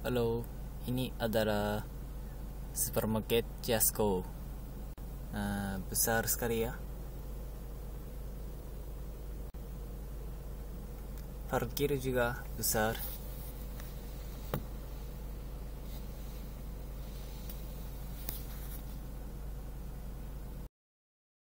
Halo, ini adalah supermarket Jasco. Nah, besar sekali ya. Parkir juga besar.